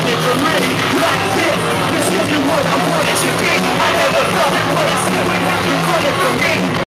coming from me.